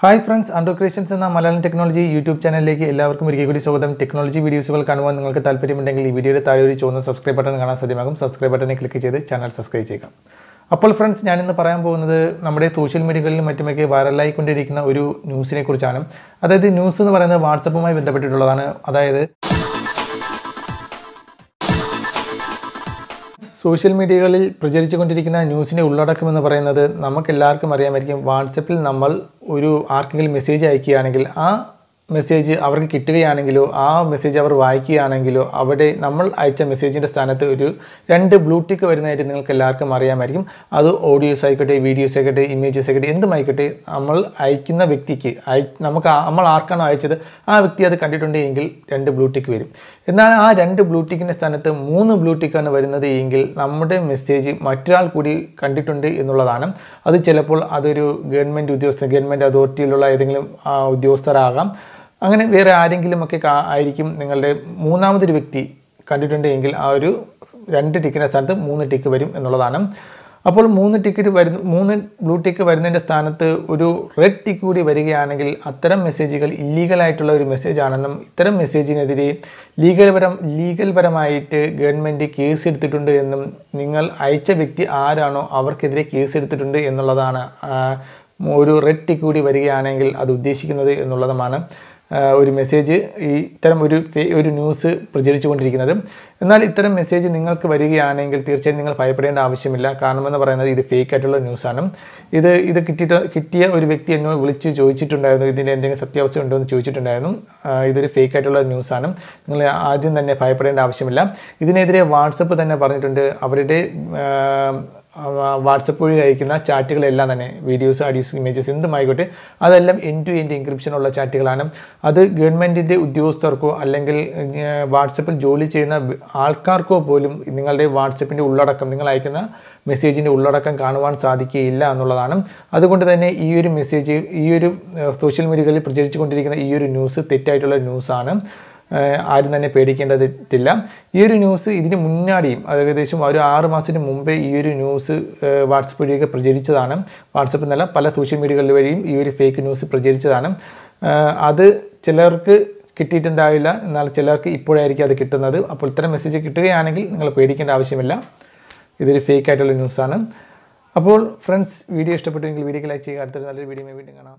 Hi friends ആൻഡ്രോ creations എന്ന Malayalam technology YouTube ചാനലിലേക്ക് എല്ലാവർക്കും ഒരിക്കൽ കൂടി സ്വാഗതം. ടെക്നോളജി വീഡിയോസുകൾ കാണുവാൻ നിങ്ങൾക്ക് താല്പര്യമുണ്ടെങ്കിൽ ഈ വീഡിയോയുടെ താഴെ ഒരു ചുവന്ന സബ്സ്ക്രൈബ് ബട്ടൺ കാണാൻ സാധ്യമാകും. സബ്സ്ക്രൈബ് ബട്ടണിൽ ക്ലിക്ക് ചെയ്ത് ചാനൽ സബ്സ്ക്രൈബ് ചെയ്യുക. അപ്പോൾ ഫ്രണ്ട്സ് ഞാനിന്ന് പറയാൻ പോകുന്നത് നമ്മുടെ സോഷ്യൽ മീഡിയകളിലും മറ്റുമൊക്കെ വൈറലായിക്കൊണ്ടിരിക്കുന്ന ഒരു ന്യൂസിനെ കുറിച്ചാണ്. അതായത് ന്യൂസ് എന്ന് പറയുന്നത് വാട്സപ്പുമായി ബന്ധപ്പെട്ടിട്ടുള്ളതാണ്. അതായത് സോഷ്യൽ മീഡിയകളിൽ പ്രചരിച്ചു കൊണ്ടിരിക്കുന്ന ന്യൂസിന്റെ ഉള്ളടക്കം എന്ന് പറയുന്നത് നമുക്ക് എല്ലാവർക്കും അറിയാമായിരിക്കും. വാട്സപ്പിൽ നമ്മൾ ഒരു ആർക്കെങ്കിലും മെസ്സേജ് അയക്കുകയാണെങ്കിൽ ആ മെസ്സേജ് അവർക്ക് കിട്ടുകയാണെങ്കിലോ ആ മെസ്സേജ് അവർ വായിക്കുകയാണെങ്കിലോ അവിടെ നമ്മൾ അയച്ച മെസ്സേജിന്റെ സ്ഥാനത്ത് ഒരു രണ്ട് ബ്ലൂടിക്ക് വരുന്നതായിട്ട് നിങ്ങൾക്ക് എല്ലാവർക്കും അറിയാമായിരിക്കും. അത് ഓഡിയോസ് ആയിക്കോട്ടെ വീഡിയോസ് ആയിക്കോട്ടെ ഇമേജസ് ആയിക്കോട്ടെ എന്തുമായിക്കോട്ടെ നമ്മൾ അയക്കുന്ന വ്യക്തിക്ക് അയ നമുക്ക് നമ്മൾ ആർക്കാണോ അയച്ചത് ആ വ്യക്തി അത് കണ്ടിട്ടുണ്ടെങ്കിൽ രണ്ട് രണ്ട് ബ്ലൂടിക്ക് വരും. എന്നാൽ ആ രണ്ട് ബ്ലൂടിക്കിന്റെ സ്ഥാനത്ത് മൂന്ന് ബ്ലൂടിക്കാണ് വരുന്നത് എങ്കിൽ നമ്മുടെ മെസ്സേജ് മറ്റൊരാൾ കൂടി കണ്ടിട്ടുണ്ട് എന്നുള്ളതാണ്. അത് ചിലപ്പോൾ അതൊരു ഗവൺമെന്റ് ഉദ്യോഗസ്ഥ ഗവൺമെന്റ് അതോറിറ്റിയിലുള്ള ഏതെങ്കിലും ഉദ്യോഗസ്ഥരാകാം. അങ്ങനെ വേറെ ആരെങ്കിലുമൊക്കെ ആയിരിക്കും നിങ്ങളുടെ മൂന്നാമതൊരു വ്യക്തി കണ്ടിട്ടുണ്ട് എങ്കിൽ ആ ഒരു രണ്ട് ടിക്കിന്റെ സ്ഥാനത്ത് മൂന്ന് ടിക്ക് വരും എന്നുള്ളതാണ്. അപ്പോൾ മൂന്ന് ടിക്കറ്റ് വരുന്ന മൂന്ന് ബ്ലൂ ടിക്ക് വരുന്നതിന്റെ സ്ഥാനത്ത് ഒരു റെഡ് ടിക്ക് കൂടി വരികയാണെങ്കിൽ അത്തരം മെസ്സേജുകൾ ഇല്ലീഗലായിട്ടുള്ള ഒരു മെസ്സേജ് ആണെന്നും ഇത്തരം മെസ്സേജിനെതിരെ ലീഗൽ പരം ലീഗൽ പരമായിട്ട് ഗവൺമെന്റ് കേസ് എടുത്തിട്ടുണ്ട് എന്നും നിങ്ങൾ അയച്ച വ്യക്തി ആരാണോ അവർക്കെതിരെ കേസ് എടുത്തിട്ടുണ്ട് എന്നുള്ളതാണ് ഒരു റെഡ് ടിക്ക് കൂടി വരികയാണെങ്കിൽ അത് ഉദ്ദേശിക്കുന്നത് എന്നുള്ളതുമാണ്. ഒരു മെസ്സേജ് ഈ ഇത്തരം ഒരു ഒരു ന്യൂസ് പ്രചരിച്ചുകൊണ്ടിരിക്കുന്നത്. എന്നാൽ ഇത്തരം മെസ്സേജ് നിങ്ങൾക്ക് വരികയാണെങ്കിൽ തീർച്ചയായും നിങ്ങൾ ഭയപ്പെടേണ്ട ആവശ്യമില്ല. കാരണമെന്ന് പറയുന്നത് ഇത് ഫേക്ക് ആയിട്ടുള്ള ന്യൂസാണ് ഇത് ഇത് കിട്ടിയിട്ട് കിട്ടിയ ഒരു വ്യക്തി എന്നോട് വിളിച്ച് ചോദിച്ചിട്ടുണ്ടായിരുന്നു. ഇതിന്റെ എന്തെങ്കിലും സത്യാവസ്ഥ ഉണ്ടോ എന്ന് ചോദിച്ചിട്ടുണ്ടായിരുന്നു. ഇതൊരു ഫേക്ക് ആയിട്ടുള്ള ന്യൂസാണ് നിങ്ങൾ ആദ്യം തന്നെ ഭയപ്പെടേണ്ട ആവശ്യമില്ല. ഇതിനെതിരെ വാട്സപ്പ് തന്നെ പറഞ്ഞിട്ടുണ്ട്. അവരുടെ വാട്സപ്പ് വഴി അയക്കുന്ന ചാറ്റുകളെല്ലാം തന്നെ വീഡിയോസ് ആഡിയോസ് ഇമേജസ് എന്തുമായിക്കോട്ടെ അതെല്ലാം എൻ ടു എൻഡ് ഇൻക്രിപ്ഷനുള്ള ചാറ്റുകളാണ്. അത് ഗവൺമെന്റിന്റെ ഉദ്യോഗസ്ഥർക്കോ അല്ലെങ്കിൽ വാട്സപ്പിൽ ജോലി ചെയ്യുന്ന ആൾക്കാർക്കോ പോലും നിങ്ങളുടെ വാട്സപ്പിന്റെ ഉള്ളടക്കം നിങ്ങൾ അയക്കുന്ന മെസ്സേജിന്റെ ഉള്ളടക്കം കാണുവാൻ സാധിക്കുകയില്ല എന്നുള്ളതാണ്. അതുകൊണ്ട് തന്നെ ഈ ഒരു മെസ്സേജ് ഈ ഒരു സോഷ്യൽ മീഡിയകളിൽ പ്രചരിച്ചുകൊണ്ടിരിക്കുന്ന ഈ ഒരു ന്യൂസ് തെറ്റായിട്ടുള്ള ന്യൂസാണ് ആരും തന്നെ പേടിക്കേണ്ടതില്ല ഈ ഒരു ന്യൂസ് ഇതിന് മുന്നാടിയും അത് ഏകദേശം ഒരു ആറ് മാസത്തിന് മുമ്പേ ഈ ഒരു ന്യൂസ് വാട്സപ്പ് വഴിയൊക്കെ പ്രചരിച്ചതാണ്. വാട്സപ്പ് എന്നല്ല പല സോഷ്യൽ മീഡിയകളിൽ വഴിയും ഈ ഒരു ഫേക്ക് ന്യൂസ് പ്രചരിച്ചതാണ്. അത് ചിലർക്ക് കിട്ടിയിട്ടുണ്ടാവില്ല എന്നാൽ ചിലർക്ക് ഇപ്പോഴായിരിക്കും അത് കിട്ടുന്നത്. അപ്പോൾ ഇത്തരം മെസ്സേജ് കിട്ടുകയാണെങ്കിൽ നിങ്ങൾ പേടിക്കേണ്ട ആവശ്യമില്ല. ഇതൊരു ഫേക്ക് ആയിട്ടുള്ള ന്യൂസാണ് അപ്പോൾ ഫ്രണ്ട്സ് വീഡിയോ ഇഷ്ടപ്പെട്ടുവെങ്കിൽ വീഡിയോ ലൈക്ക് ചെയ്യുക. അടുത്തൊരു നല്ലൊരു വീഡിയോ വീണ്ടും കാണാം.